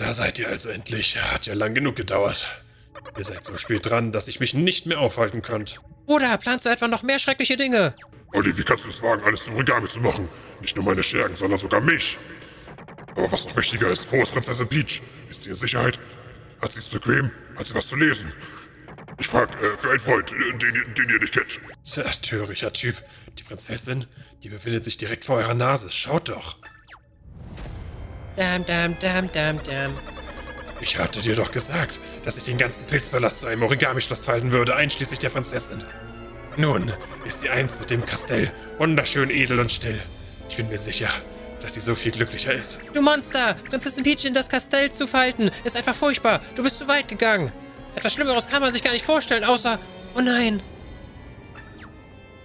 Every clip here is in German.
Da seid ihr also endlich. Hat ja lang genug gedauert. Ihr seid so spät dran, dass ich mich nicht mehr aufhalten könnt. Oder planst du etwa noch mehr schreckliche Dinge? Olli, wie kannst du es wagen, alles zu Origami zu machen? Nicht nur meine Schergen, sondern sogar mich. Aber was noch wichtiger ist, wo ist Prinzessin Peach? Ist sie in Sicherheit? Hat sie es bequem? Hat sie was zu lesen? Ich frag äh, für einen Freund, äh, den, den ihr nicht kennt. Tja, törichter Typ. Die Prinzessin, die befindet sich direkt vor eurer Nase. Schaut doch. Dam, dam, dam, dam, dam. Ich hatte dir doch gesagt, dass ich den ganzen Pilzpalast zu einem Origami-Schloss falten würde, einschließlich der Prinzessin. Nun ist sie eins mit dem Kastell, wunderschön edel und still. Ich bin mir sicher, dass sie so viel glücklicher ist. Du Monster! Prinzessin Peach in das Kastell zu falten, ist einfach furchtbar. Du bist zu weit gegangen. Etwas Schlimmeres kann man sich gar nicht vorstellen, außer... Oh nein!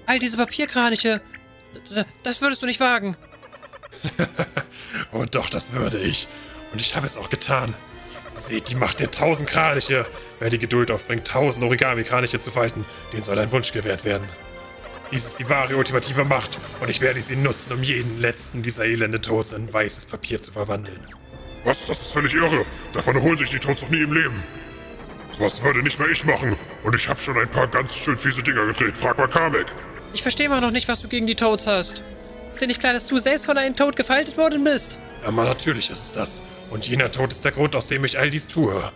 All diese Papierkraniche. Das würdest du nicht wagen. oh doch, das würde ich. Und ich habe es auch getan. Seht die Macht der tausend Kraniche. Wer die Geduld aufbringt, tausend Origami-Kraniche zu falten, den soll ein Wunsch gewährt werden. Dies ist die wahre ultimative Macht und ich werde sie nutzen, um jeden letzten dieser elende Tods in weißes Papier zu verwandeln. Was? Das ist völlig irre. Davon holen sich die Toads noch nie im Leben. Sowas würde nicht mehr ich machen. Und ich habe schon ein paar ganz schön fiese Dinger gedreht. Frag mal Kamek. Ich verstehe immer noch nicht, was du gegen die Toads hast. Ist dir nicht klar, dass du selbst von einem Toad gefaltet worden bist? Aber natürlich ist es das. Und jener Tod ist der Grund, aus dem ich all dies tue.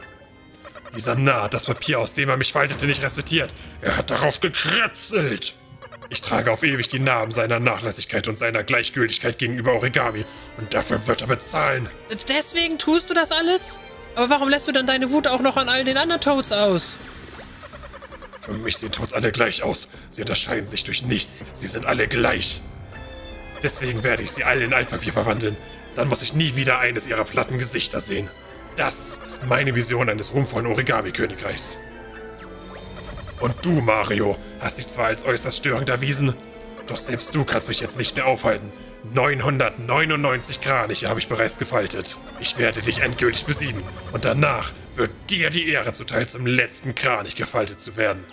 Dieser Narr hat das Papier, aus dem er mich faltete, nicht respektiert. Er hat darauf gekritzelt. Ich trage auf ewig die Namen seiner Nachlässigkeit und seiner Gleichgültigkeit gegenüber Origami. Und dafür wird er bezahlen. Deswegen tust du das alles? Aber warum lässt du dann deine Wut auch noch an all den anderen Toads aus? Für mich sehen Toads alle gleich aus. Sie unterscheiden sich durch nichts. Sie sind alle gleich. Deswegen werde ich sie alle in Altpapier verwandeln. Dann muss ich nie wieder eines ihrer platten Gesichter sehen. Das ist meine Vision eines ruhmvollen Origami-Königreichs. Und du, Mario, hast dich zwar als äußerst störend erwiesen, doch selbst du kannst mich jetzt nicht mehr aufhalten. 999 Kraniche habe ich bereits gefaltet. Ich werde dich endgültig besiegen. Und danach wird dir die Ehre zuteil, zum letzten Kranich gefaltet zu werden.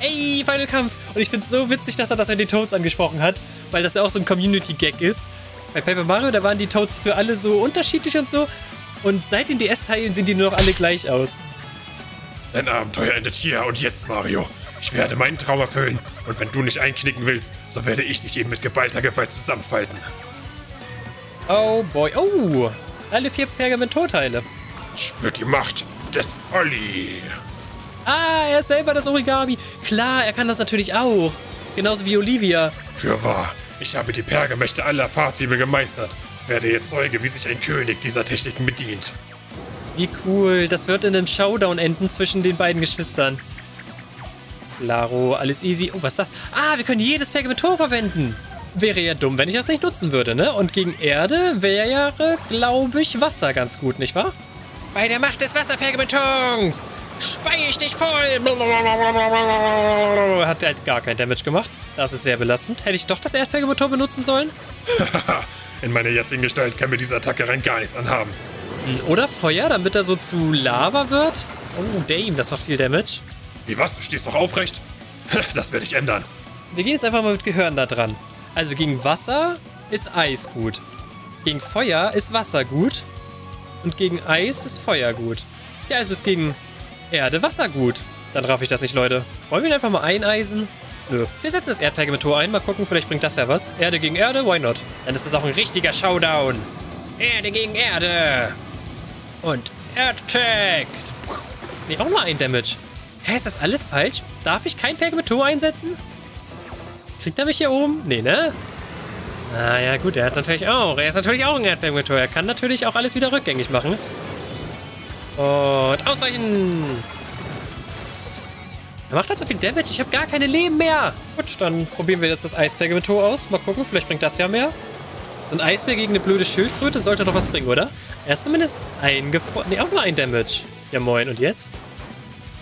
Ey, Final Kampf! Und ich find's so witzig, dass er das an die Toads angesprochen hat, weil das ja auch so ein Community-Gag ist. Bei Paper Mario, da waren die Toads für alle so unterschiedlich und so. Und seit den DS-Teilen sehen die nur noch alle gleich aus. Dein Abenteuer endet hier und jetzt, Mario. Ich werde meinen Traum erfüllen. Und wenn du nicht einknicken willst, so werde ich dich eben mit geballter Gewalt zusammenfalten. Oh boy. Oh! Alle vier Pergament-Torteile. Spürt die Macht des Olli. Ah, er ist selber das Origami. Klar, er kann das natürlich auch. Genauso wie Olivia. Für wahr, ich habe die Pergamächte aller Fahrtwiebel gemeistert. Werde jetzt Zeuge, wie sich ein König dieser Techniken bedient. Wie cool. Das wird in einem Showdown enden zwischen den beiden Geschwistern. Klaro, alles easy. Oh, was ist das? Ah, wir können jedes Pergamentor verwenden. Wäre ja dumm, wenn ich das nicht nutzen würde, ne? Und gegen Erde wäre ja, glaube ich, Wasser ganz gut, nicht wahr? Bei der Macht des Wasserpergamentons spei ich dich voll. Hat halt gar kein Damage gemacht. Das ist sehr belastend. Hätte ich doch das Erdpergamentor benutzen sollen? In meiner jetzigen Gestalt kann mir diese Attacke rein gar nichts anhaben. Oder Feuer, damit er so zu Lava wird? Oh, Dame, das macht viel Damage. Wie was? Du stehst doch aufrecht? Das werde ich ändern. Wir gehen jetzt einfach mal mit Gehirn da dran. Also gegen Wasser ist Eis gut. Gegen Feuer ist Wasser gut. Und gegen Eis ist Feuer gut. Ja, also ist gegen Erde Wasser gut. Dann raff ich das nicht, Leute. Wollen wir ihn einfach mal eineisen? Nö. Wir setzen das Erdpergamentor ein. Mal gucken, vielleicht bringt das ja was. Erde gegen Erde, why not? Dann ist das auch ein richtiger Showdown. Erde gegen Erde. Und Erdtag. Nee, auch nur ein Damage. Hä, ist das alles falsch? Darf ich kein Pergamentor einsetzen? Kriegt er mich hier oben? Nee, ne? Ah ja, gut, er hat natürlich auch. Er ist natürlich auch ein Erdpergamentor. Er kann natürlich auch alles wieder rückgängig machen. Und ausweichen. Er macht halt so viel Damage. Ich habe gar keine Leben mehr. Gut, dann probieren wir jetzt das Eispergamentor aus. Mal gucken, vielleicht bringt das ja mehr. So ein Eisbär gegen eine blöde Schildkröte sollte doch was bringen, oder? Er ist zumindest eingefroren. Nee, auch nur ein Damage. Ja, moin. Und jetzt?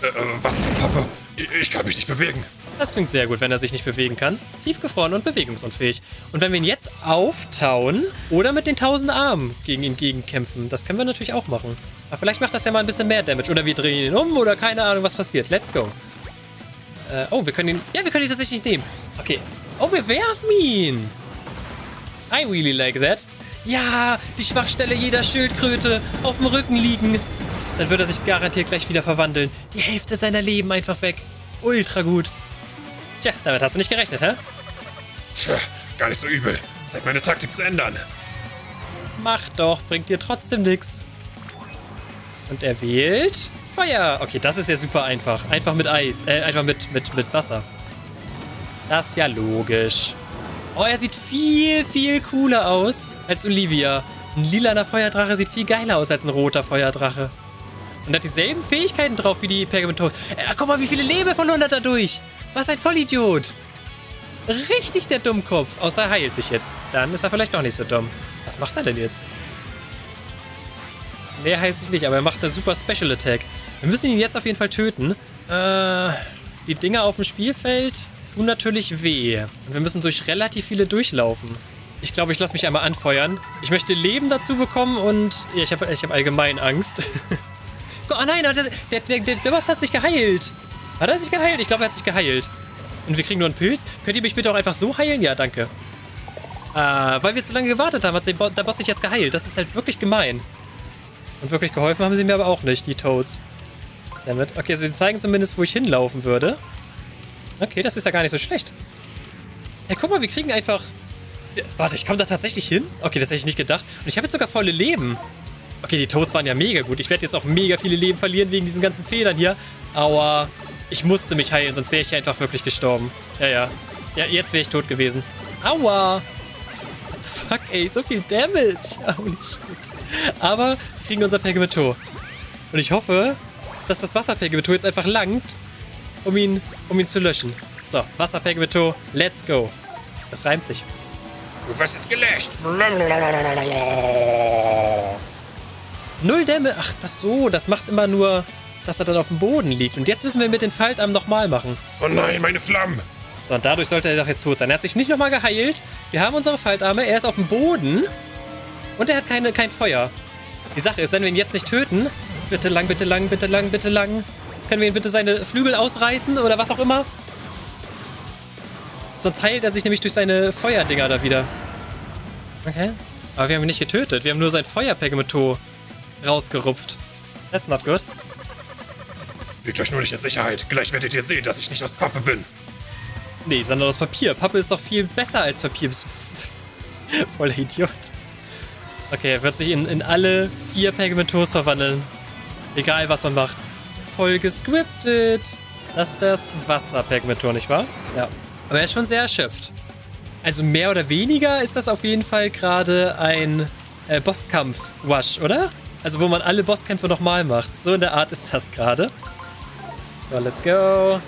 Äh, äh, was zum Pappe? Ich, ich kann mich nicht bewegen. Das klingt sehr gut, wenn er sich nicht bewegen kann. Tiefgefroren und bewegungsunfähig. Und wenn wir ihn jetzt auftauen oder mit den tausend Armen gegen ihn gegenkämpfen, das können wir natürlich auch machen. Aber vielleicht macht das ja mal ein bisschen mehr Damage. Oder wir drehen ihn um oder keine Ahnung, was passiert. Let's go. Äh, oh, wir können ihn... Ja, wir können ihn tatsächlich nehmen. Okay. Oh, wir werfen ihn. I really like that. Ja, die Schwachstelle jeder Schildkröte auf dem Rücken liegen. Dann wird er sich garantiert gleich wieder verwandeln. Die Hälfte seiner Leben einfach weg. Ultra gut. Tja, damit hast du nicht gerechnet, hä? Tja, gar nicht so übel. Zeit meine Taktik zu ändern. Mach doch, bringt dir trotzdem nix. Und er wählt Feuer. Okay, das ist ja super einfach. Einfach mit Eis. Äh, einfach mit, mit, mit Wasser. Das ist ja logisch. Oh, er sieht viel, viel cooler aus als Olivia. Ein lilaner Feuerdrache sieht viel geiler aus als ein roter Feuerdrache. Und hat dieselben Fähigkeiten drauf wie die Pergamentos. Äh, guck mal, wie viele Leben verloren hat er durch. Was ein Vollidiot. Richtig der Dummkopf. Außer er heilt sich jetzt. Dann ist er vielleicht noch nicht so dumm. Was macht er denn jetzt? Nee, er heilt sich nicht, aber er macht eine super Special Attack. Wir müssen ihn jetzt auf jeden Fall töten. Äh, die Dinger auf dem Spielfeld tun natürlich weh. Und wir müssen durch relativ viele durchlaufen. Ich glaube, ich lasse mich einmal anfeuern. Ich möchte Leben dazu bekommen und ja, ich habe ich hab allgemein Angst. oh nein, der, der, der, der, Boss hat sich geheilt. Hat er sich geheilt? Ich glaube, er hat sich geheilt. Und wir kriegen nur einen Pilz. Könnt ihr mich bitte auch einfach so heilen? Ja, danke. Äh, weil wir zu lange gewartet haben, hat der Boss sich jetzt geheilt. Das ist halt wirklich gemein. Und wirklich geholfen haben sie mir aber auch nicht, die Toads. Damit. Okay, also sie zeigen zumindest, wo ich hinlaufen würde. Okay, das ist ja gar nicht so schlecht. Hey, guck mal, wir kriegen einfach... Warte, ich komme da tatsächlich hin? Okay, das hätte ich nicht gedacht. Und ich habe jetzt sogar volle Leben. Okay, die Toads waren ja mega gut. Ich werde jetzt auch mega viele Leben verlieren wegen diesen ganzen Federn hier. Aua. Ich musste mich heilen, sonst wäre ich hier einfach wirklich gestorben. Ja, ja. Ja, jetzt wäre ich tot gewesen. Aua. What the fuck, ey. So viel Damage. Holy shit. Aber wir kriegen unser Pergamentor. Und ich hoffe, dass das Wasserpergamentor jetzt einfach langt, um ihn, um ihn zu löschen. So, Wasserpergamentor, let's go. Das reimt sich. Du wirst jetzt gelöscht. Null Dämme. Ach, das so. Das macht immer nur, dass er dann auf dem Boden liegt. Und jetzt müssen wir mit den Faltarmen nochmal machen. Oh nein, meine Flammen. So, und dadurch sollte er doch jetzt tot sein. Er hat sich nicht nochmal geheilt. Wir haben unsere Faltarme. Er ist auf dem Boden. Und er hat keine, kein Feuer. Die Sache ist, wenn wir ihn jetzt nicht töten... Bitte lang, bitte lang, bitte lang, bitte lang. Können wir ihn bitte seine Flügel ausreißen oder was auch immer? Sonst heilt er sich nämlich durch seine Feuerdinger da wieder. Okay. Aber wir haben ihn nicht getötet. Wir haben nur sein Feuerpergamentor rausgerupft. That's not good. Wiegt euch nur nicht in Sicherheit. Gleich werdet ihr sehen, dass ich nicht aus Pappe bin. Nee, sondern aus Papier. Pappe ist doch viel besser als Papier. Voller Idiot. Okay, er wird sich in, in alle vier Pergamentors verwandeln. Egal, was man macht. Voll gescriptet. Das ist das Wasserpergamentor, nicht wahr? Ja. Aber er ist schon sehr erschöpft. Also mehr oder weniger ist das auf jeden Fall gerade ein äh, Bosskampf-Wash, oder? Also wo man alle Bosskämpfe nochmal macht. So in der Art ist das gerade. So, let's go.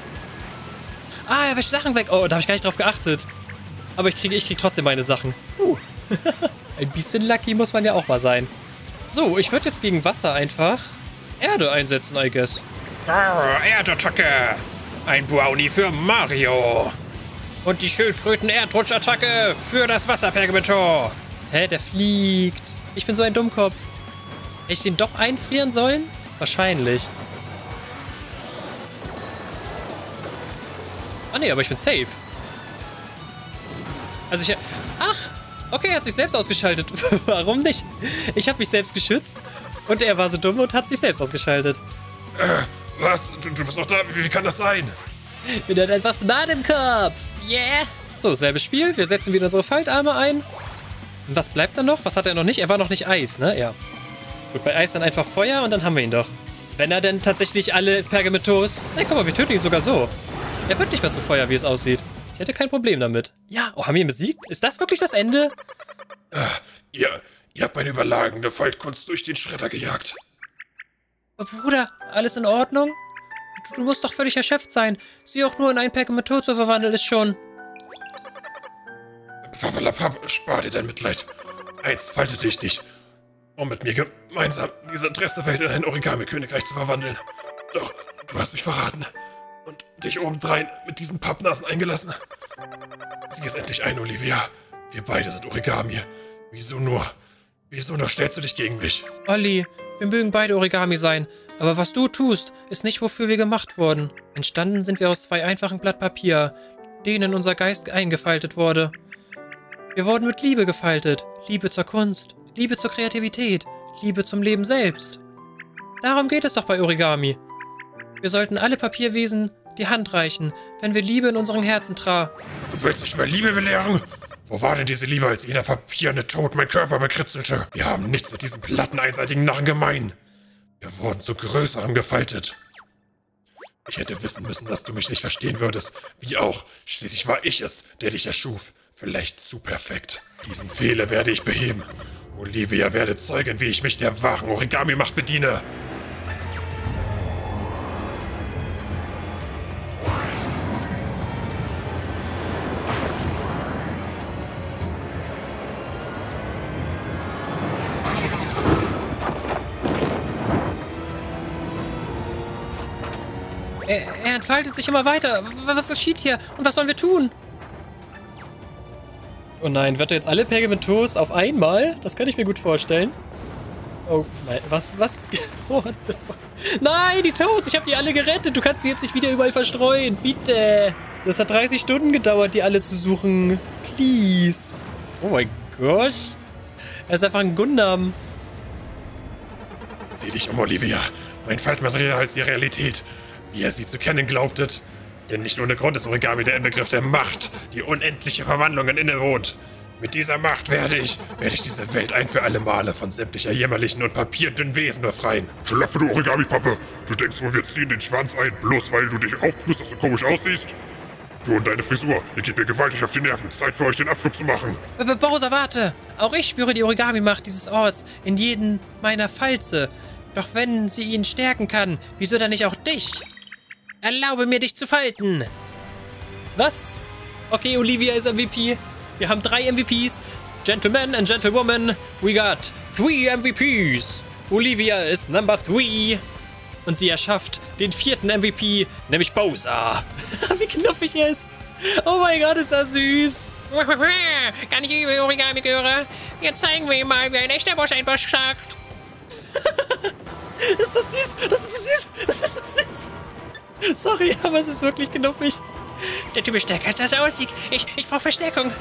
Ah, er wäscht Sachen weg. Oh, da habe ich gar nicht drauf geachtet. Aber ich kriege ich krieg trotzdem meine Sachen. Puh. Ein bisschen lucky muss man ja auch mal sein. So, ich würde jetzt gegen Wasser einfach Erde einsetzen, I guess. Ah, Erdattacke. Ein Brownie für Mario. Und die Schildkröten-Erdrutschattacke für das Wasserpergamentor. Hä, der fliegt. Ich bin so ein Dummkopf. Hätte ich den doch einfrieren sollen? Wahrscheinlich. Ah nee, aber ich bin safe. Also ich... Ach, okay, er hat sich selbst ausgeschaltet. Warum nicht? Ich habe mich selbst geschützt und er war so dumm und hat sich selbst ausgeschaltet. Äh, was? Du, du bist noch da? Wie, wie kann das sein? Dann etwas smart im Kopf. Yeah. So, selbes Spiel. Wir setzen wieder unsere Faltarme ein. Und was bleibt da noch? Was hat er noch nicht? Er war noch nicht Eis, ne? Ja. Gut, bei Eis dann einfach Feuer und dann haben wir ihn doch. Wenn er denn tatsächlich alle Pergamentos... Ey, guck mal, wir töten ihn sogar so. Er wird nicht mehr zu Feuer, wie es aussieht. Ich hätte kein Problem damit. Ja, oh, haben wir ihn besiegt? Ist das wirklich das Ende? Äh, ihr, ihr habt meine überlagende Faltkunst durch den Schredder gejagt. Bruder, alles in Ordnung? Du, du, musst doch völlig erschöpft sein. Sie auch nur in ein Pergamentor zu verwandeln ist schon... Pappalapapp, spar dir dein Mitleid. Einst faltete ich dich, um mit mir gemeinsam diese Welt in ein Origami-Königreich zu verwandeln. Doch du hast mich verraten und dich obendrein mit diesen Pappnasen eingelassen. Sieh es endlich ein, Olivia. Wir beide sind Origami. Wieso nur? Wieso nur stellst du dich gegen mich? Olli, wir mögen beide Origami sein, aber was du tust, ist nicht, wofür wir gemacht wurden. Entstanden sind wir aus zwei einfachen Blatt Papier, denen unser Geist eingefaltet wurde. Wir wurden mit Liebe gefaltet. Liebe zur Kunst, Liebe zur Kreativität, Liebe zum Leben selbst. Darum geht es doch bei Origami. Wir sollten alle Papierwesen die Hand reichen, wenn wir Liebe in unseren Herzen tragen. Du willst mich über Liebe belehren? Wo war denn diese Liebe, als jener papierende Tod mein Körper bekritzelte? Wir haben nichts mit diesem platten, einseitigen Narren gemein. Wir wurden zu Größerem gefaltet. Ich hätte wissen müssen, dass du mich nicht verstehen würdest. Wie auch. Schließlich war ich es, der dich erschuf. Vielleicht zu perfekt. Diesen Fehler werde ich beheben. Olivia werde zeugen, wie ich mich der wahren Origami-Macht bediene. Er, entfaltet sich immer weiter. Was geschieht hier? Und was sollen wir tun? Oh nein, wird er jetzt alle Pergamentos auf einmal? Das kann ich mir gut vorstellen. Oh nein, was, was? What the fuck? Nein, die Toads, ich habe die alle gerettet. Du kannst sie jetzt nicht wieder überall verstreuen. Bitte. Das hat 30 Stunden gedauert, die alle zu suchen. Please. Oh mein Gott. Er ist einfach ein Gundam. Sieh dich um, Olivia. Mein Faltmaterial ist die Realität, wie ihr sie zu kennen glaubtet. Denn nicht ohne Grund ist Origami der Inbegriff der Macht, die unendliche Verwandlungen innewohnt. Mit dieser Macht werde ich, werde ich diese Welt ein für alle Male von sämtlicher jämmerlichen und papierdünnen Wesen befreien. Schlappe, du Origami-Pappe. Du denkst wohl, wir ziehen den Schwanz ein, bloß weil du dich aufbrüst, dass du komisch aussiehst? Du und deine Frisur, ihr geht mir gewaltig auf die Nerven. Zeit für euch, den Abflug zu machen. B -b Bowser, warte! Auch ich spüre die Origami-Macht dieses Orts in jedem meiner Falze. Doch wenn sie ihn stärken kann, wieso dann nicht auch dich? Erlaube mir, dich zu falten! Was? Okay, Olivia ist MVP. Wir haben drei MVPs. Gentlemen and Gentlewomen, we got three MVPs. Olivia ist number three. Und sie erschafft den vierten MVP, nämlich Bowser. Wie knuffig er ist. Oh mein Gott, ist das süß. Kann ich über Origami gehören? Jetzt zeigen wir ihm mal, wie ein echter Bosch ein Bosch sagt. Ist das süß? Das ist so süß. Das ist so süß. Sorry, aber es ist wirklich knuffig. Der Typ ist stärker als er aussieht. Ich, ich brauche Verstärkung.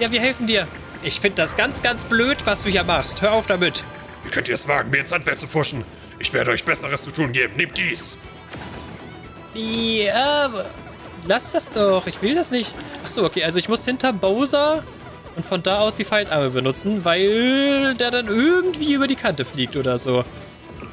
Ja, wir helfen dir. Ich finde das ganz, ganz blöd, was du hier machst. Hör auf damit. Wie könnt ihr es wagen, mir ins Handwerk zu pfuschen? Ich werde euch Besseres zu tun geben. Nehmt dies. Ja, aber lass das doch. Ich will das nicht. Achso, okay. Also ich muss hinter Bowser und von da aus die Faltarme benutzen, weil der dann irgendwie über die Kante fliegt oder so.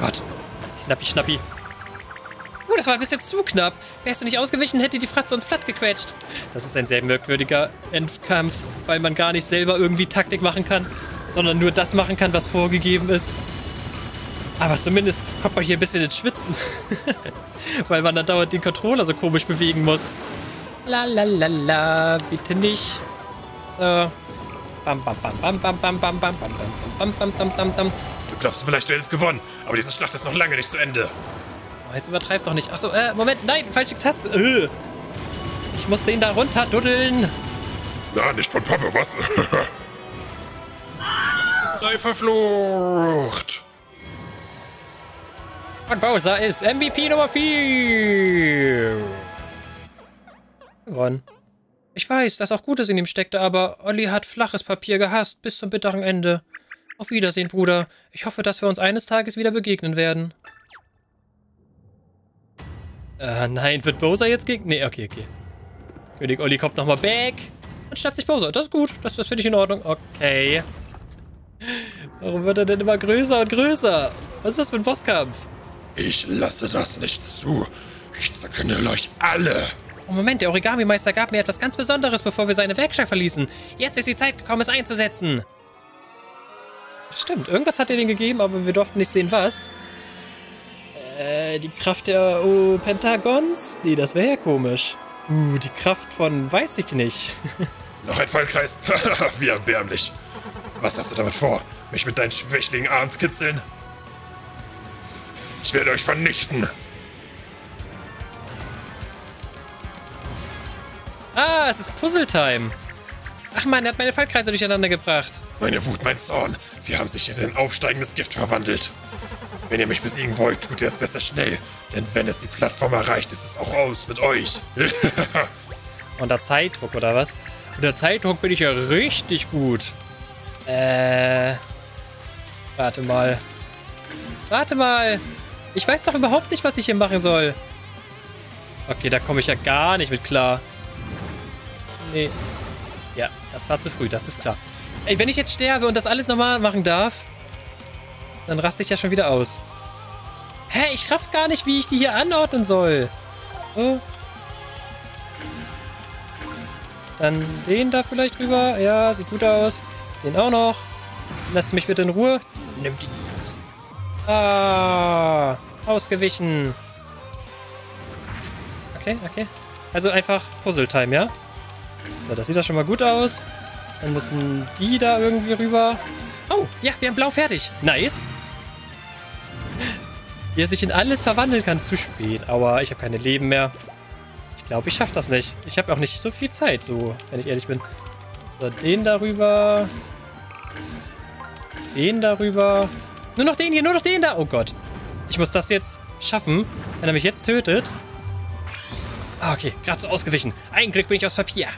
Gott, schnappi, schnappi. Uh, das war ein bisschen zu knapp. Wärst du nicht ausgewichen, hätte die Fratze uns platt gequetscht. Das ist ein sehr merkwürdiger Endkampf, weil man gar nicht selber irgendwie Taktik machen kann, sondern nur das machen kann, was vorgegeben ist. Aber zumindest kommt man hier ein bisschen ins Schwitzen. Weil man dann dauernd den Controller so komisch bewegen muss. La la la la, bitte nicht. So. Bam bam bam bam bam bam bam bam bam bam bam bam bam bam. Du glaubst vielleicht, du hättest gewonnen, aber diese Schlacht ist noch lange nicht zu Ende. Oh, jetzt übertreib doch nicht. Achso, äh, Moment, nein, falsche Taste. Äh. Ich muss den da runter duddeln. Na, nicht von Pappe, was? Sei verflucht. Und Bowser ist MVP Nummer 4. Gewonnen. Ich weiß, dass auch Gutes in ihm steckte, aber Olli hat flaches Papier gehasst bis zum bitteren Ende. Auf Wiedersehen, Bruder. Ich hoffe, dass wir uns eines Tages wieder begegnen werden. Äh, nein, wird Bowser jetzt gegen... Nee, okay, okay. König Olli kommt nochmal back und schnappt sich Bowser. Das ist gut, das, das finde ich in Ordnung. Okay. Warum wird er denn immer größer und größer? Was ist das für ein Bosskampf? Ich lasse das nicht zu. Ich zerknüll euch alle. Oh Moment, der Origami-Meister gab mir etwas ganz Besonderes, bevor wir seine Werkstatt verließen. Jetzt ist die Zeit gekommen, es einzusetzen. Stimmt, irgendwas hat er denen gegeben, aber wir durften nicht sehen, was. Äh, die Kraft der oh, Pentagons? Nee, das wäre ja komisch. Uh, die Kraft von weiß ich nicht. Noch ein Fallkreis. Wie erbärmlich. Was hast du damit vor? Mich mit deinen schwächlichen Armen zu kitzeln? Ich werde euch vernichten. Ah, es ist Puzzle-Time. Ach man, er hat meine Fallkreise durcheinander gebracht. Meine Wut, mein Zorn. Sie haben sich in ein aufsteigendes Gift verwandelt. Wenn ihr mich besiegen wollt, tut ihr es besser schnell. Denn wenn es die Plattform erreicht, ist es auch aus mit euch. Unter Zeitdruck, oder was? Unter Zeitdruck bin ich ja richtig gut. Äh. Warte mal. Warte mal. Ich weiß doch überhaupt nicht, was ich hier machen soll. Okay, da komme ich ja gar nicht mit klar. Nee. Das war zu früh, das ist klar. Ey, wenn ich jetzt sterbe und das alles normal machen darf, dann raste ich ja schon wieder aus. Hä, ich raff gar nicht, wie ich die hier anordnen soll. Oh. Dann den da vielleicht rüber. Ja, sieht gut aus. Den auch noch. Lass mich bitte in Ruhe. Nimm die. Ah, ausgewichen. Okay, okay. Also einfach Puzzle-Time, ja? So, das sieht doch schon mal gut aus. Dann müssen die da irgendwie rüber. Oh, ja, wir haben blau fertig. Nice. Wie er sich in alles verwandeln kann. Zu spät, aber ich habe keine Leben mehr. Ich glaube, ich schaffe das nicht. Ich habe auch nicht so viel Zeit, so, wenn ich ehrlich bin. So, den darüber. Den darüber. Nur noch den hier, nur noch den da. Oh Gott. Ich muss das jetzt schaffen, wenn er mich jetzt tötet. Ah, okay, gerade so ausgewichen. Ein Glück bin ich aus Papier.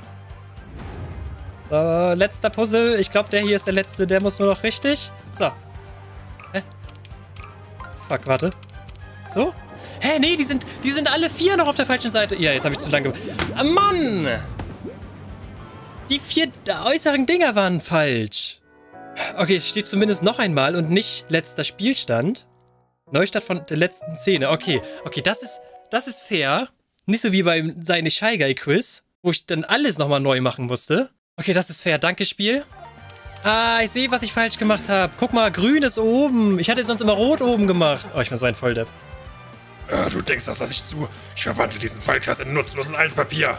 So, letzter Puzzle. Ich glaube, der hier ist der letzte. Der muss nur noch richtig. So. Hä? Fuck, warte. So? Hä, nee, die sind, die sind alle vier noch auf der falschen Seite. Ja, jetzt habe ich zu lange... Ah, Mann! Die vier äußeren Dinger waren falsch. Okay, es steht zumindest noch einmal und nicht letzter Spielstand. Neustart von der letzten Szene. Okay, okay, das ist, das ist fair. Nicht so wie beim Seine Shy Guy Quiz, wo ich dann alles nochmal neu machen musste. Okay, das ist fair. Danke, Spiel. Ah, ich sehe, was ich falsch gemacht habe. Guck mal, grün ist oben. Ich hatte sonst immer rot oben gemacht. Oh, ich bin so ein Volldepp. Ah, du denkst, das lasse ich zu. Ich verwandle diesen Fallkreis in nutzlosen Altpapier.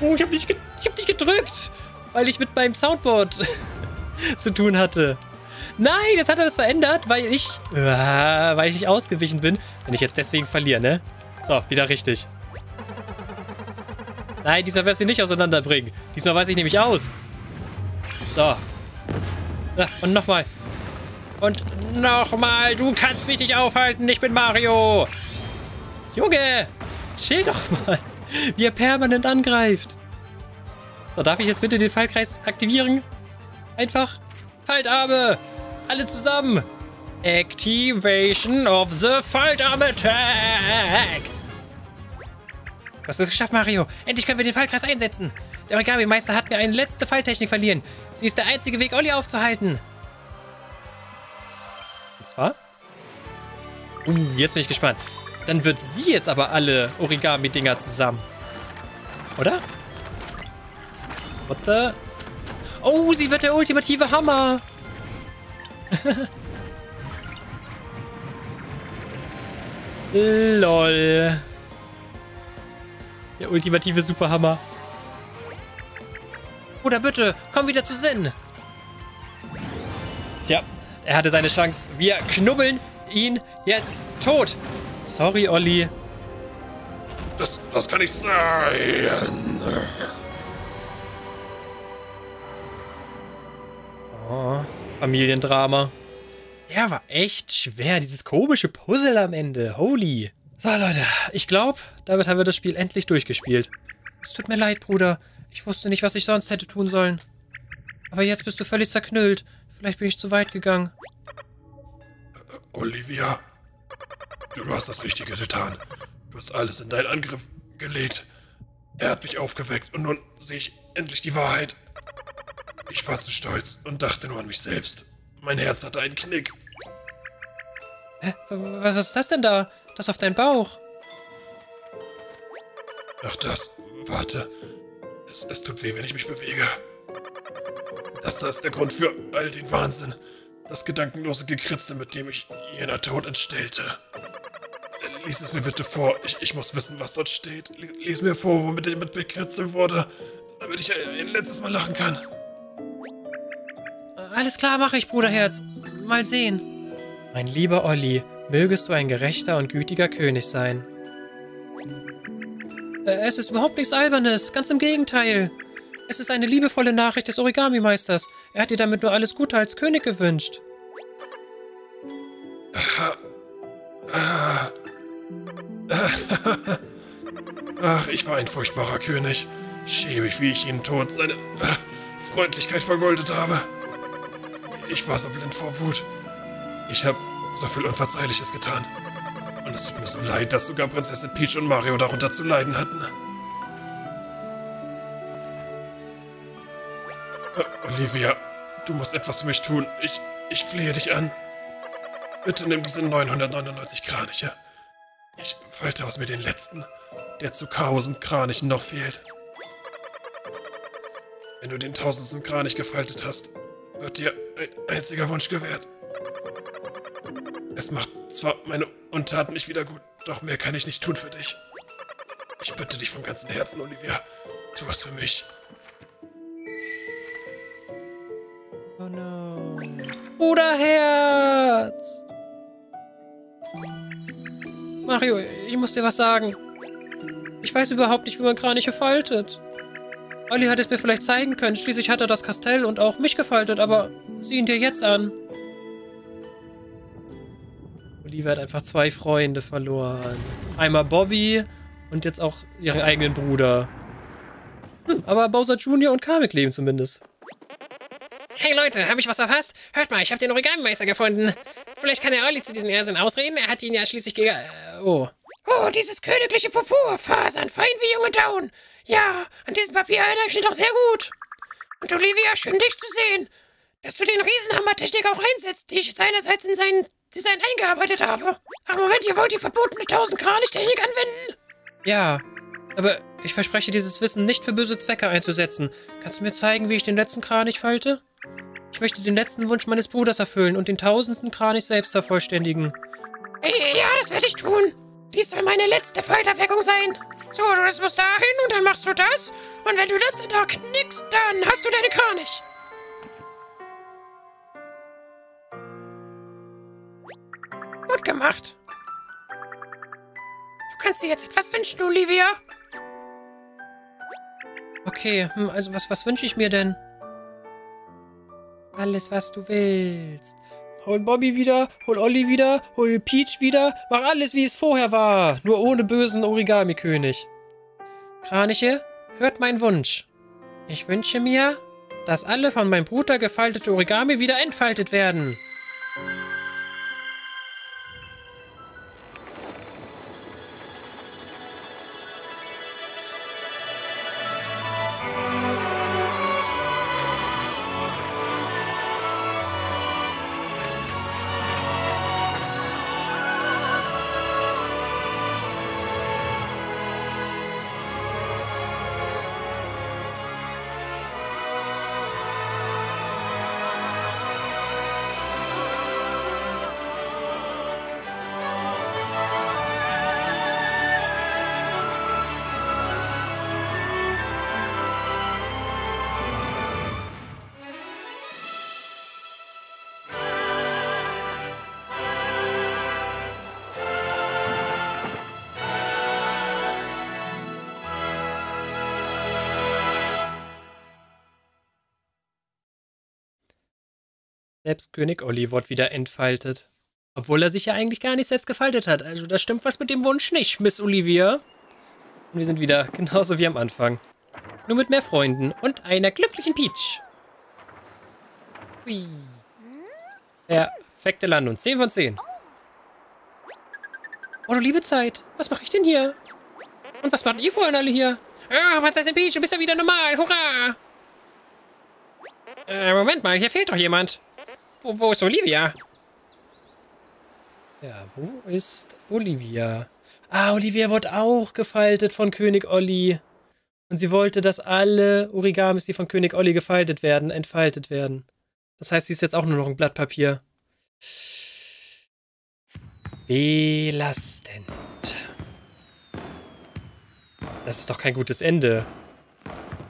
Oh, ich habe ge ich hab nicht gedrückt, weil ich mit meinem Soundboard zu tun hatte. Nein, jetzt hat er das verändert, weil ich, ah, weil ich nicht ausgewichen bin. Wenn ich jetzt deswegen verliere, ne? So, wieder richtig. Nein, diesmal wirst du nicht auseinanderbringen. Diesmal weiß ich nämlich aus. So. Ja, und nochmal. Und nochmal. Du kannst mich nicht aufhalten. Ich bin Mario. Junge, chill doch mal. Wie er permanent angreift. So, darf ich jetzt bitte den Fallkreis aktivieren? Einfach. Faltarme. Alle zusammen. Activation of the Faltarm Attack. Du hast es geschafft, Mario. Endlich können wir den Fallkreis einsetzen. Der Origami-Meister hat mir eine letzte Falltechnik verliehen. Sie ist der einzige Weg, Olli aufzuhalten. Und zwar? Uh, jetzt bin ich gespannt. Dann wird sie jetzt aber alle Origami-Dinger zusammen. Oder? What the? Oh, sie wird der ultimative Hammer. Lol. Der ultimative Superhammer. Oder bitte, komm wieder zu Sinn. Tja, er hatte seine Chance. Wir knubbeln ihn jetzt tot. Sorry, Olli. Das, das kann nicht sein. Oh, Familiendrama. Ja, war echt schwer, dieses komische Puzzle am Ende. Holy. So, Leute, ich glaube, damit haben wir das Spiel endlich durchgespielt. Es tut mir leid, Bruder. Ich wusste nicht, was ich sonst hätte tun sollen. Aber jetzt bist du völlig zerknüllt. Vielleicht bin ich zu weit gegangen. Olivia, du hast das Richtige getan. Du hast alles in deinen Angriff gelegt. Er hat mich aufgeweckt und nun sehe ich endlich die Wahrheit. Ich war zu stolz und dachte nur an mich selbst. Mein Herz hatte einen Knick. Hä? Was ist das denn da? Das auf deinem Bauch? Ach das, warte. Es, es tut weh, wenn ich mich bewege. Das da ist der Grund für all den Wahnsinn. Das gedankenlose Gekritze, mit dem ich jener Tod entstellte. Lies es mir bitte vor. Ich, ich muss wissen, was dort steht. Lies mir vor, womit ich mit bekritzelt wurde. damit ich ein letztes Mal lachen kann. Alles klar, mache ich, Bruderherz. Mal sehen. Mein lieber Olli, mögest du ein gerechter und gütiger König sein. Äh, Es ist überhaupt nichts Albernes, ganz im Gegenteil. Es ist eine liebevolle Nachricht des Origami-Meisters. Er hat dir damit nur alles Gute als König gewünscht. Ach, ich war ein furchtbarer König. Schäbig, wie ich ihn tot seine Freundlichkeit vergoldet habe. Ich war so blind vor Wut. Ich habe so viel Unverzeihliches getan. Und es tut mir so leid, dass sogar Prinzessin Peach und Mario darunter zu leiden hatten. Äh, Olivia, du musst etwas für mich tun. Ich, ich flehe dich an. Bitte nimm diese 999 Kraniche. Ich falte aus mir den letzten, der zu 1000 Kranichen noch fehlt. Wenn du den tausendsten Kranich gefaltet hast, wird dir ein einziger Wunsch gewährt. Es macht zwar meine Untaten nicht wieder gut, doch mehr kann ich nicht tun für dich. Ich bitte dich von ganzem Herzen, Olivia. Tu was für mich. Oh no. Bruderherz! Mario, ich muss dir was sagen. Ich weiß überhaupt nicht, wie man Kraniche faltet. Olli hat es mir vielleicht zeigen können. Schließlich hat er das Kastell und auch mich gefaltet, aber sieh ihn dir jetzt an. Olivia hat einfach zwei Freunde verloren. Einmal Bobby und jetzt auch ihren eigenen Bruder. Hm, aber Bowser Jr. und Kamek leben zumindest. Hey Leute, habe ich was verpasst? Hört mal, ich habe den Origami-Meister gefunden. Vielleicht kann der Olli zu diesem Irrsinn ausreden. Er hat ihn ja schließlich ge... Äh, oh. Oh, dieses königliche Purpur, fasern, fein wie junge Daun. Ja, an diesem Papier erinnere ich mich doch sehr gut. Und Olivia, schön dich zu sehen. Dass du den Riesenhammertechnik auch einsetzt, die ich seinerseits in sein Design eingearbeitet habe. Aber Moment, ihr wollt die verbotene 1000 Kranich-Technik anwenden? Ja, aber ich verspreche, dieses Wissen nicht für böse Zwecke einzusetzen. Kannst du mir zeigen, wie ich den letzten Kranich falte? Ich möchte den letzten Wunsch meines Bruders erfüllen und den tausendsten Kranich selbst vervollständigen. Ja, das werde ich tun. Dies soll meine letzte Folterwirkung sein. So, das muss dahin und dann machst du das. Und wenn du das da knickst, dann hast du deine Kranich. Gut gemacht. Du kannst dir jetzt etwas wünschen, Olivia. Okay, hm, also was, was wünsche ich mir denn? Alles, was du willst. Hol Bobby wieder, hol Olli wieder, hol Peach wieder. Mach alles, wie es vorher war. Nur ohne bösen Origami-König. Kraniche, hört meinen Wunsch. Ich wünsche mir, dass alle von meinem Bruder gefaltete Origami wieder entfaltet werden. Selbst König Olli wird wieder entfaltet. Obwohl er sich ja eigentlich gar nicht selbst gefaltet hat. Also da stimmt was mit dem Wunsch nicht, Miss Olivia. Und wir sind wieder genauso wie am Anfang. Nur mit mehr Freunden und einer glücklichen Peach. Hui. Perfekte Landung. 10 von 10. Oh, du liebe Zeit. Was mache ich denn hier? Und was macht ihr vorhin alle hier? Ah, Prinzessin Peach, du bist ja wieder normal. Hurra! Äh, Moment mal, hier fehlt doch jemand. Wo, wo ist Olivia? Ja, wo ist Olivia? Ah, Olivia wurde auch gefaltet von König Olli. Und sie wollte, dass alle Origamis, die von König Olli gefaltet werden, entfaltet werden. Das heißt, sie ist jetzt auch nur noch ein Blatt Papier. Belastend. Das ist doch kein gutes Ende.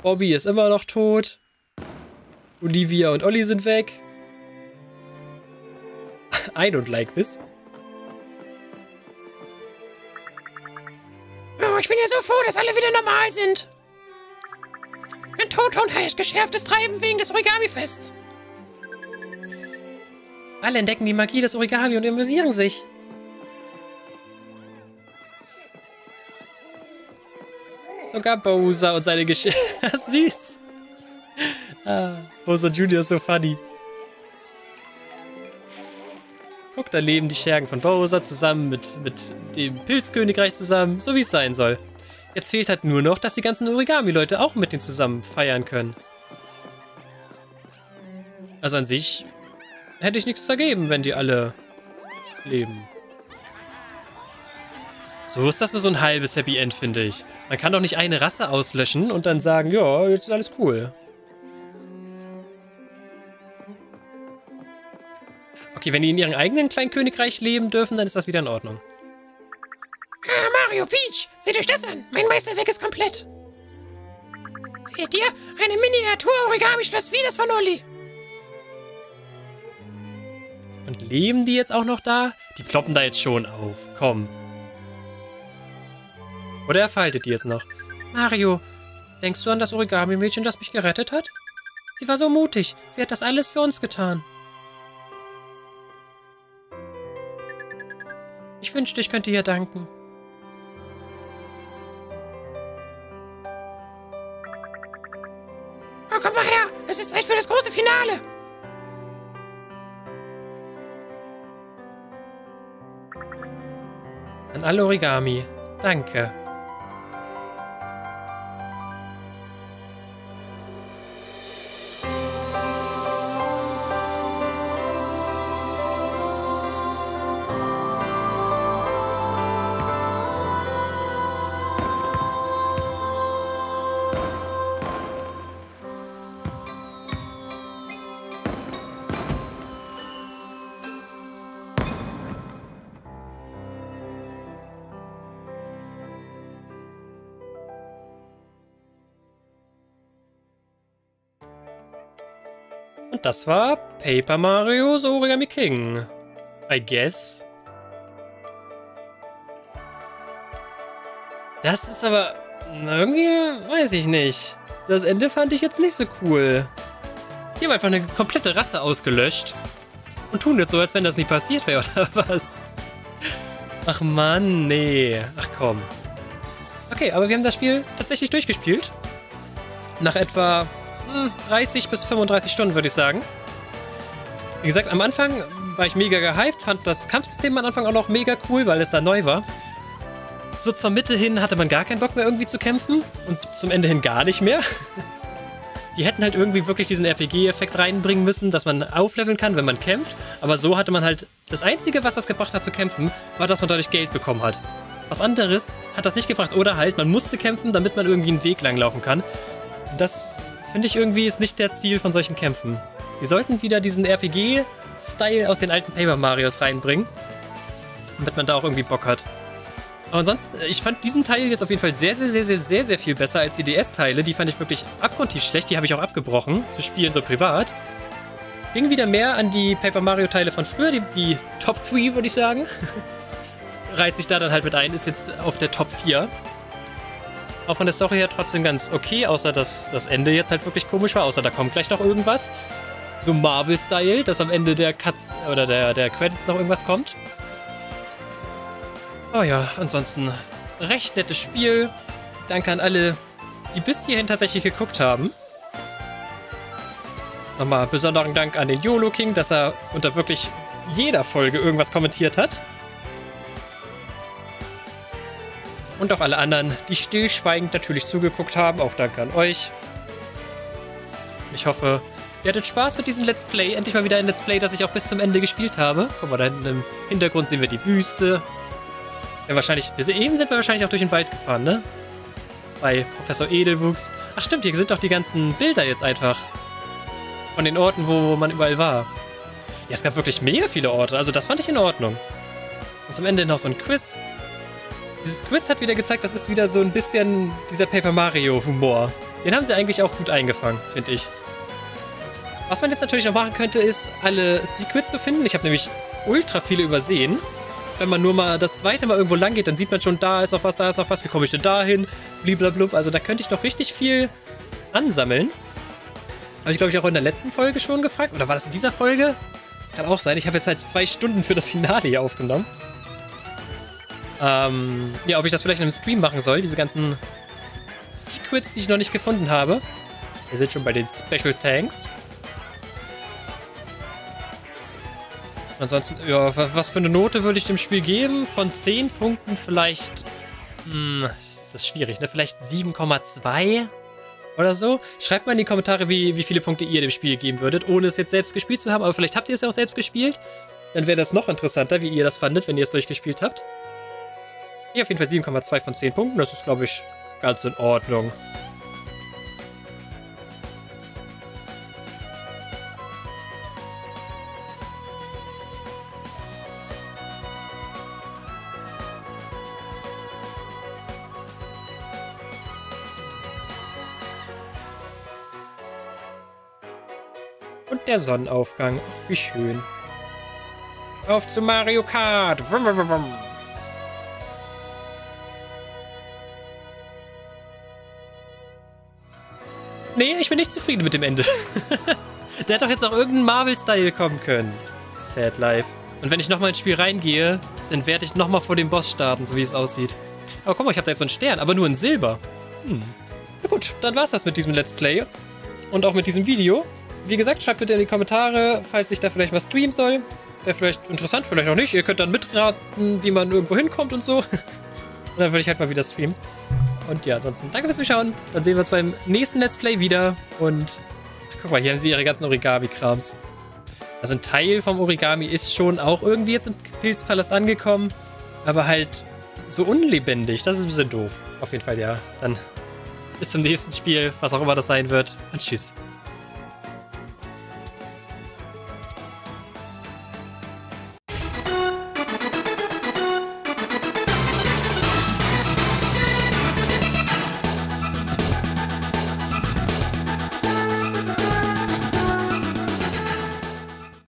Bobby ist immer noch tot. Olivia und Olli sind weg. I don't like this. Oh, ich bin ja so froh, dass alle wieder normal sind. Ein Toton heißt geschärftes Treiben wegen des Origami-Fests. Alle entdecken die Magie des Origami und amüsieren sich. Sogar Bowser und seine Geschichte. Süß. Ah, Bowser Jr. ist so funny. Da leben die Schergen von Bowser zusammen mit, mit dem Pilzkönigreich zusammen, so wie es sein soll. Jetzt fehlt halt nur noch, dass die ganzen Origami-Leute auch mit denen zusammen feiern können. Also an sich hätte ich nichts dagegen, wenn die alle leben. So ist das nur so ein halbes Happy End, finde ich. Man kann doch nicht eine Rasse auslöschen und dann sagen, ja, jetzt ist alles cool. Okay, wenn die in ihrem eigenen kleinen Königreich leben dürfen, dann ist das wieder in Ordnung. Ah, Mario Peach, seht euch das an. Mein Meisterwerk ist komplett. Seht ihr? Eine Miniatur-Origami-Schloss wie das von Olli. Und leben die jetzt auch noch da? Die ploppen da jetzt schon auf. Komm. Oder er faltet die jetzt noch. Mario, denkst du an das Origami-Mädchen, das mich gerettet hat? Sie war so mutig. Sie hat das alles für uns getan. Ich wünschte, ich könnte ihr danken. Oh, komm mal her. Es ist Zeit für das große Finale. An alle Origami. Danke. Und das war Paper Mario's Origami King. I guess. Das ist aber irgendwie, weiß ich nicht. Das Ende fand ich jetzt nicht so cool. Die haben einfach eine komplette Rasse ausgelöscht. Und tun jetzt so, als wenn das nie passiert wäre, oder was? Ach Mann, nee. Ach komm. Okay, aber wir haben das Spiel tatsächlich durchgespielt. Nach etwa 30 bis 35 Stunden, würde ich sagen. Wie gesagt, am Anfang war ich mega gehypt, fand das Kampfsystem am Anfang auch noch mega cool, weil es da neu war. So zur Mitte hin hatte man gar keinen Bock mehr irgendwie zu kämpfen und zum Ende hin gar nicht mehr. Die hätten halt irgendwie wirklich diesen RPG-Effekt reinbringen müssen, dass man aufleveln kann, wenn man kämpft. Aber so hatte man halt. Das Einzige, was das gebracht hat zu kämpfen, war, dass man dadurch Geld bekommen hat. Was anderes hat das nicht gebracht. Oder halt, man musste kämpfen, damit man irgendwie einen Weg langlaufen kann. Das finde ich irgendwie ist nicht der Ziel von solchen Kämpfen. Die sollten wieder diesen RPG-Style aus den alten Paper Marios reinbringen, damit man da auch irgendwie Bock hat. Aber ansonsten, ich fand diesen Teil jetzt auf jeden Fall sehr, sehr, sehr, sehr, sehr, sehr viel besser als die DS-Teile. Die fand ich wirklich abgrundtief schlecht. Die habe ich auch abgebrochen, zu spielen so privat. Ging wieder mehr an die Paper Mario-Teile von früher, die, die Top 3, würde ich sagen. Reiht sich da dann halt mit ein, ist jetzt auf der Top 4. Auch von der Story her trotzdem ganz okay, außer dass das Ende jetzt halt wirklich komisch war, außer da kommt gleich noch irgendwas. So Marvel-Style, dass am Ende der Cuts oder der, der Credits noch irgendwas kommt. Oh ja, ansonsten recht nettes Spiel. Danke an alle, die bis hierhin tatsächlich geguckt haben. Nochmal besonderen Dank an den YOLO King, dass er unter wirklich jeder Folge irgendwas kommentiert hat. Und auch alle anderen, die stillschweigend natürlich zugeguckt haben. Auch danke an euch. Ich hoffe, ihr hattet Spaß mit diesem Let's Play. Endlich mal wieder ein Let's Play, das ich auch bis zum Ende gespielt habe. Guck mal, da hinten im Hintergrund sehen wir die Wüste. Ja, wahrscheinlich, wir eben sind wir wahrscheinlich auch durch den Wald gefahren, ne? Bei Professor Edelwuchs. Ach stimmt, hier sind doch die ganzen Bilder jetzt einfach. Von den Orten, wo man überall war. Ja, es gab wirklich mega viele Orte. Also das fand ich in Ordnung. Und zum Ende noch so ein Quiz. Dieses Quiz hat wieder gezeigt, das ist wieder so ein bisschen dieser Paper Mario Humor. Den haben sie eigentlich auch gut eingefangen, finde ich. Was man jetzt natürlich noch machen könnte, ist, alle Secrets zu finden. Ich habe nämlich ultra viele übersehen. Wenn man nur mal das zweite Mal irgendwo lang geht, dann sieht man schon, da ist noch was, da ist noch was, wie komme ich denn da hin? Blablabla. Also da könnte ich noch richtig viel ansammeln. Habe ich, glaube ich, auch in der letzten Folge schon gefragt. Oder war das in dieser Folge? Kann auch sein. Ich habe jetzt halt zwei Stunden für das Finale hier aufgenommen. Ähm, ja, ob ich das vielleicht in einem Stream machen soll, diese ganzen Secrets, die ich noch nicht gefunden habe. Wir sind schon bei den Special Tanks. Ansonsten, ja, was für eine Note würde ich dem Spiel geben? Von 10 Punkten vielleicht. Hm, das ist schwierig, ne? Vielleicht 7,2 oder so. Schreibt mal in die Kommentare, wie, wie viele Punkte ihr dem Spiel geben würdet, ohne es jetzt selbst gespielt zu haben. Aber vielleicht habt ihr es ja auch selbst gespielt. Dann wäre das noch interessanter, wie ihr das fandet, wenn ihr es durchgespielt habt. Hier auf jeden Fall 7,2 von 10 Punkten. Das ist, glaube ich, ganz in Ordnung. Und der Sonnenaufgang. Ach, wie schön. Auf zu Mario Kart. Wum, wum, wum. Nee, ich bin nicht zufrieden mit dem Ende. Der hat doch jetzt auch irgendein Marvel-Style kommen können. Sad Life. Und wenn ich nochmal ins Spiel reingehe, dann werde ich nochmal vor dem Boss starten, so wie es aussieht. Aber guck mal, ich habe da jetzt so einen Stern, aber nur in Silber. Hm. Na gut, dann war's das mit diesem Let's Play. Und auch mit diesem Video. Wie gesagt, schreibt bitte in die Kommentare, falls ich da vielleicht was streamen soll. Wäre vielleicht interessant, vielleicht auch nicht. Ihr könnt dann mitraten, wie man irgendwo hinkommt und so. Und dann würde ich halt mal wieder streamen. Und ja, ansonsten danke fürs Zuschauen. Dann sehen wir uns beim nächsten Let's Play wieder. Und ach, guck mal, hier haben sie ihre ganzen Origami-Krams. Also ein Teil vom Origami ist schon auch irgendwie jetzt im Pilzpalast angekommen. Aber halt so unlebendig. Das ist ein bisschen doof. Auf jeden Fall, ja. Dann bis zum nächsten Spiel, was auch immer das sein wird. Und tschüss.